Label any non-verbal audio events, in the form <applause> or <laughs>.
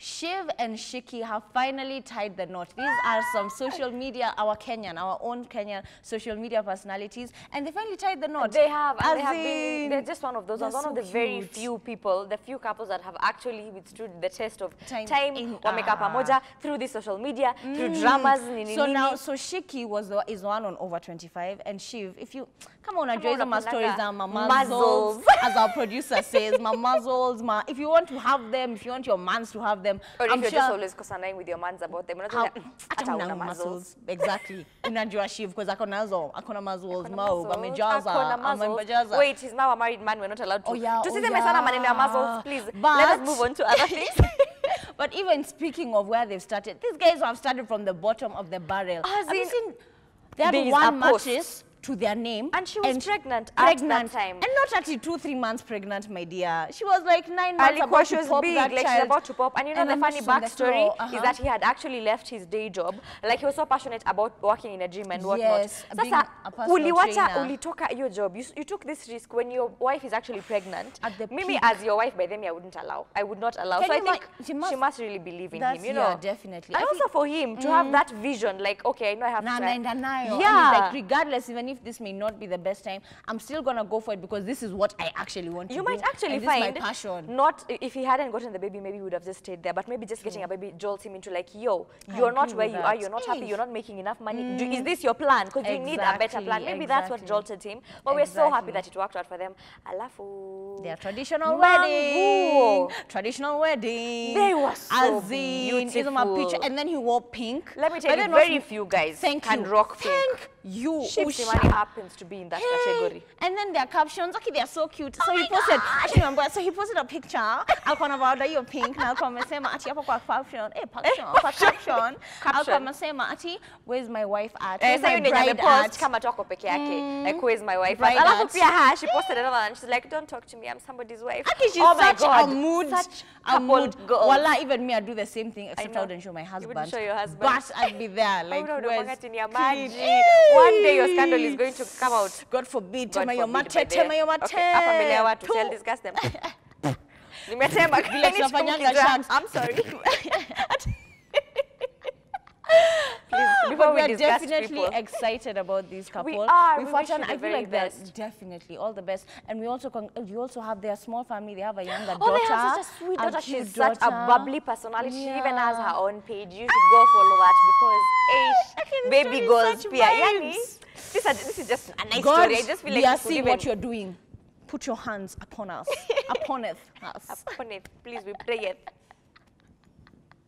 Shiv and Shiki have finally tied the knot. These are some social media, our Kenyan, our own Kenyan social media personalities, and they finally tied the knot. They have, As they have been, they're just one of those, one so of the very few people, the few couples that have actually withstood the test of Time time, in- wamekaa ah. pamoja through the social media, through dramas, nini So nini. now, so Shiki was the, is the one on over 25, and Shiv, if you come on, enjoy on, the my unapendanga stories and my muzzles. muzzles, as our producer says, my muzzles, my. If you want to have them, if you want your mans to have them, or I'm if you're sure. just always kosanaing with your mans about them. Unajua, how- "Mm, hata una muscles exactly <laughs> unajua shiv because ako nazo akona muscles Akona mau amejaza akona muscles. amejaza Wait, he's now a married man. We're not allowed to. Oh, yeah, oh, Tusiseme sana maneno ya muscles, please. Let us move on to other <laughs> things. <laughs> but even speaking of where they've started these guys have started from the bottom of the barrel As have you seen they had one matches to their name And she was pregnant at that time. and not actually two three months pregnant my dear she was like nine months Alikuwa about she to was pop big, that like child. she's about to pop. And you know And the funny backstory floor, is uh-huh. that he had actually left his day job. Like he was so passionate about working in a gym and whatnot. Yes, Sasa uliwacha ulitoka your job. You, you took this risk when your wife is actually pregnant. At the Mimi peak. as your wife by then I wouldn't allow. I would not allow. Can so I think she she must- must, really believe in him, you yeah, know. definitely. And I also for him to have that vision like okay, I know I have to. And Yeah. like, regardless, even if this may not be the best time, I'm still gonna go for it because this is what I actually want You to might do. actually find my passion. not if he hadn't gotten the baby, maybe he would have just stayed there. But maybe just getting a baby jolts him into like, yo, you're not where you are, you're not happy, you're not making enough money. Do, mm. is this your plan? Because you need a better plan. Exactly, Maybe that's what jolted him. But we're so happy that it worked out for them. Alafu. Their traditional wedding. Traditional wedding. They were so As in, is my beautiful. picture. And then he wore pink. Let me tell you, very few guys Thank can you. rock pink. Thank you. Usha. Happens to be in that Hey. category. And then their captions, okay, they're so cute. Oh So he posted, God. <laughs> actually remember, so he posted a picture. Alikuwa anavaa hiyo pink na alikuwa amesema ati hapo kwa caption, eh, caption, kwa caption. Alikuwa amesema ati where's my wife at? Eh, Where's my bride at? kama toko peke yake like where's my wife Bride alafu at. pia ha she posted another one she's like don't talk to me I'm somebody's wife Aki, she's oh my such god a mood, such a mood. Girl. Wala, even me, I do the same thing, except I, know. wouldn't show my husband. You wouldn't show your husband. But I'd be there, <laughs> like, where's. One day your scandal is going to come out. God forbid, God tema yo mate, tema yo mate. Okay, hapa mbele ya watu, Tu. shall discuss them. <laughs> Nimetema Vile tunafanyanga shags. I'm sorry. <laughs> Please, before we we're definitely people. excited about this couple. We are. We We've wish you the I feel like that best. definitely all the best. And we also con- we also have their small family. They have a younger Oh, daughter. they have such a sweet daughter. She's such a bubbly personality. She even has her own page. You should go follow that because eh, baby girls, pia. Yani. This, are, this is just a nice God, story. I just feel we like are we could seeing what you're doing. Put your hands upon us, <laughs> upon us. upon it. Please, we pray it.